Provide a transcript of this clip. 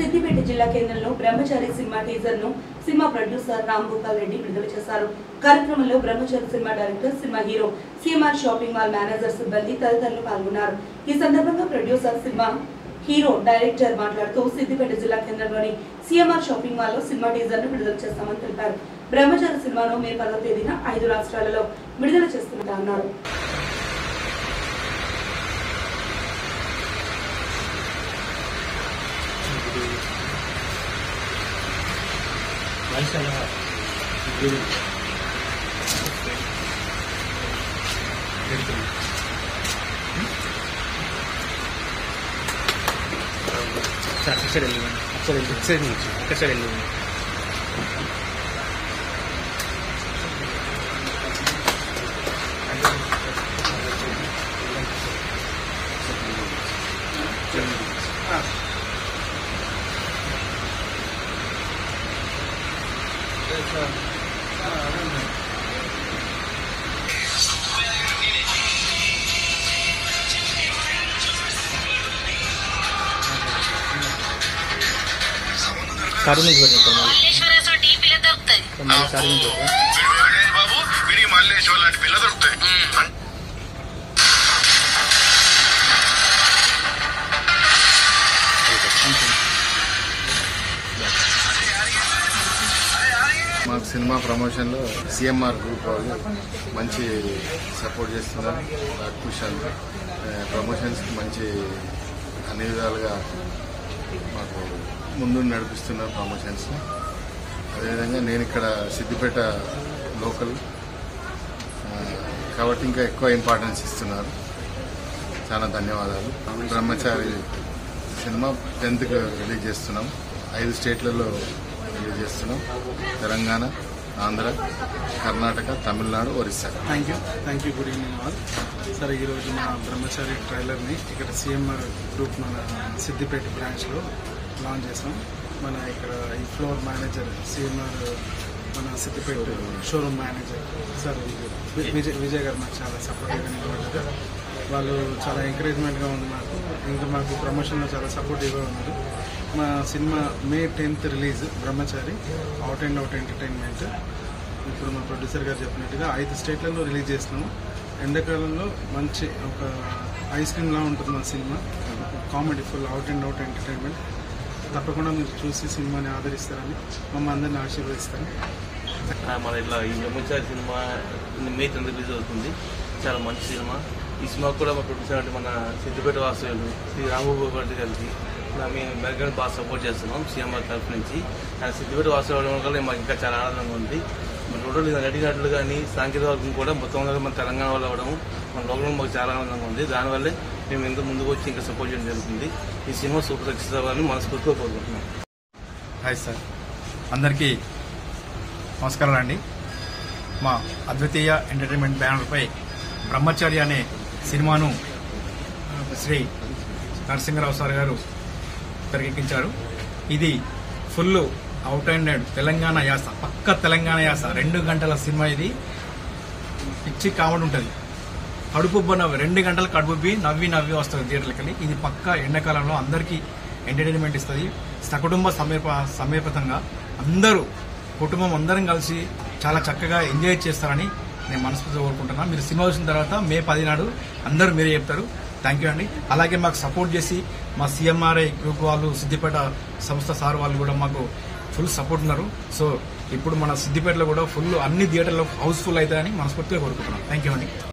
సిద్దిపేట జిల్లా కేంద్రంలో బ్రహ్మచారి సినిమా టీజర్ను సినిమా ప్రొడ్యూసర్ రామ్ గోపాల్ రెడ్డి విడుదల చేశారు. కార్యక్రమంలో Brahmachari cinema director cinema hero CMR shopping mall manager సిబ్బంది తదితరులు పాల్గొన్నారు. ఈ సందర్భంగా ప్రొడ్యూసర్ సినిమా హీరో డైరెక్టర్ మాట్లాడుతూ సిద్దిపేట జిల్లా కేంద్రంలోని సిఎంఆర్ షాపింగ్ మాల్లో సినిమా టీజర్ను విడుదల చేస్తామని తెలిపారు. బ్రహ్మచారి సినిమాను మే పదో తేదీన ఐదు రాష్ట్రాలలో విడుదల 会社が行ける。在在这里面，在这里面，在这里面，在这。सार्वजनिक भरणे तर मला बाबू विडी मारले शिवाय लाट మాకు సినిమా ప్రమోషన్లో సిఎంఆర్ గ్రూప్ వాళ్ళు మంచి సపోర్ట్ చేస్తున్నారు. కుషాల్ ప్రమోషన్స్కి మంచి అన్ని విధాలుగా మాకు ముందు నడిపిస్తున్నారు ప్రమోషన్స్. అదేవిధంగా నేను ఇక్కడ సిద్దిపేట లోకల్ కాబట్టి ఇంకా ఎక్కువ ఇంపార్టెన్స్ ఇస్తున్నారు. చాలా ధన్యవాదాలు. బ్రహ్మచారి సినిమా టెన్త్కి రిలీజ్ చేస్తున్నాం. ఐదు స్టేట్లలో తెలియజేస్తున్నాం. చేస్తున్నాం Telangana Andhra Karnataka Tamil Nadu Orissa. Thank you thank you good evening all sir ఈరోజు మన బ్రహ్మచారి ట్రైలర్ని ఇక్కడ సిఎంఆర్ గ్రూప్ మన సిద్దిపేట బ్రాంచ్లో లాంచ్ చేసాం. మన ఇక్కడ ఈ ఫ్లోర్ మేనేజర్ సిఎంఆర్ మన సిద్దిపేట షోరూమ్ మేనేజర్ సార్ వి- విజయ్ విజయ్ గారు మాకు చాలా సపోర్టివ్గా నిలబడ్డారు. వాళ్ళు చాలా ఎంకరేజ్మెంట్గా ఉంది మాకు. ఇంకా మాకు ప్రమోషన్లో చాలా సపోర్టివ్గా ఉన్నారు. మా cinema May tenth release Brahmachari out and out entertainment ఇప్పుడు మా ప్రొడ్యూసర్ గారు చెప్పినట్టుగా ఐదు స్టేట్లలో రిలీజ్ చేస్తున్నాము. ఎండాకాలంలో మంచి ఒక ఐస్ క్రీమ్లా ఉంటుంది మా cinema. Comedy full out and out entertainment తప్పకుండా మీరు చూసి సినిమాని ఆదరిస్తారని మమ్మల్ని అందరిని ఆశీర్వదిస్తారు మన ఇట్లా ఈ బ్రహ్మచారి సినిమా మే టెన్త్ రిలీజ్ అవుతుంది. చాలా మంచి సినిమా. ఈ సినిమా కూడా మా ప్రొడ్యూసర్ అంటే మన సిద్దిపేట వాసులు శ్రీ రామబాబు గారి గారికి మేము మెరుగని బాగా సపోర్ట్ చేస్తున్నాం సీఎంఆర్ తరఫు నుంచి. ఆయన సిద్దిపేట వాసులు అవడం వల్ల మాకు ఇంకా చాలా ఆనందంగా ఉంది. మన రోడ్లు నటినట్లు కానీ సాంకేతిక వర్గం కూడా మొత్తం మన తెలంగాణ వాళ్ళు అవ్వడం మన లోకంలో మాకు చాలా ఆనందంగా ఉంది. దానివల్లే మేము ఇంత ముందుకు వచ్చి ఇంకా సపోర్ట్ చేయడం జరుగుతుంది. ఈ సినిమా సూపర్ సక్సెస్ అవ్వాలని మనస్ఫూర్తిగా కోరుకుంటున్నాం. Hi sir. అందరికీ నమస్కారాలు అండి. మా అద్వితీయ ఎంటర్టైన్మెంట్ బ్యానర్పై బ్రహ్మచారి అనే సినిమాను శ్రీ నరసింహరావు సార్ గారు తెరకెక్కించారు. ఇది ఫుల్ అవుట్ అండ్ తెలంగాణ యాస పక్క తెలంగాణ యాస. రెండు గంటల సినిమా ఇది. పిచ్చి కామెడీ ఉంటుంది. కడుపుబ్బ నవ్వి రెండు గంటలు కడుపుబ్బి నవ్వి నవ్వి వస్తుంది థియేటర్లకి ఇది పక్క ఎండాకాలంలో అందరికీ ఎంటర్టైన్మెంట్ ఇస్తుంది. సకుటుంబ సమీప సమీపతంగా అందరూ కుటుంబం అందరం కలిసి చాలా చక్కగా ఎంజాయ్ చేస్తారని నేను మనస్ఫూర్తిగా కోరుకుంటున్నాను మీరు సినిమా వచ్చిన తర్వాత మే పది నాడు అందరూ మీరే చెప్తారు. థ్యాంక్ యూ అండి అలాగే మాకు సపోర్ట్ చేసి మా సీఎంఆర్ఐ గ్రూప్ వాళ్ళు సిద్దిపేట సంస్థ సార్ వాళ్ళు కూడా మాకు ఫుల్ సపోర్ట్ ఉన్నారు. సో ఇప్పుడు మన సిద్దిపేటలో కూడా ఫుల్ అన్ని థియేటర్లో హౌస్ఫుల్ అవుతాయని మనస్ఫూర్తిగా కోరుకుంటున్నాం. థ్యాంక్ యూ అండి